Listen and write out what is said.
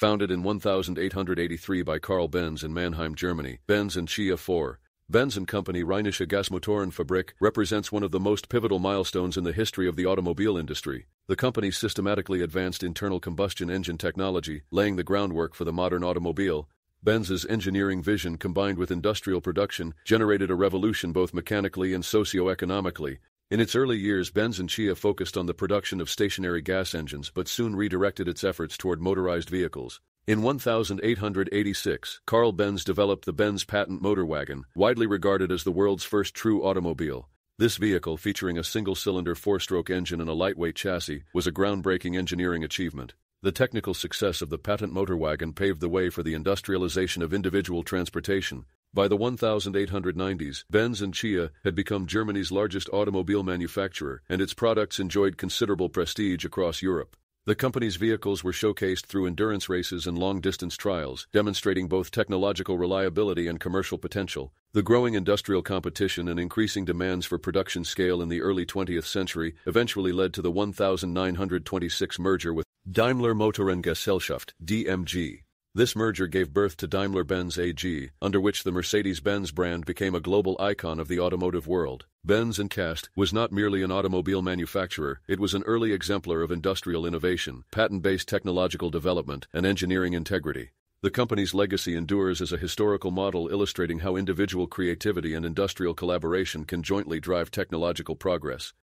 founded in 1883 by Karl Benz in Mannheim, Germany. Benz and Cie 4. Benz & Company Rheinische Gasmotorenfabrik represents one of the most pivotal milestones in the history of the automobile industry. The company systematically advanced internal combustion engine technology, laying the groundwork for the modern automobile. Benz's engineering vision combined with industrial production generated a revolution both mechanically and socio-economically. In its early years, Benz and Cie focused on the production of stationary gas engines but soon redirected its efforts toward motorized vehicles. In 1886, Karl Benz developed the Benz patent motor wagon, widely regarded as the world's first true automobile. This vehicle, featuring a single-cylinder four-stroke engine and a lightweight chassis, was a groundbreaking engineering achievement. The technical success of the patent motor wagon paved the way for the industrialization of individual transportation. By the 1890s, Benz and Cie had become Germany's largest automobile manufacturer, and its products enjoyed considerable prestige across Europe. The company's vehicles were showcased through endurance races and long-distance trials, demonstrating both technological reliability and commercial potential. The growing industrial competition and increasing demands for production scale in the early 20th century eventually led to the 1926 merger with Daimler Motorengesellschaft, DMG. This merger gave birth to Daimler-Benz AG, under which the Mercedes-Benz brand became a global icon of the automotive world. Benz and Cast was not merely an automobile manufacturer, it was an early exemplar of industrial innovation, patent-based technological development, and engineering integrity. The company's legacy endures as a historical model illustrating how individual creativity and industrial collaboration can jointly drive technological progress.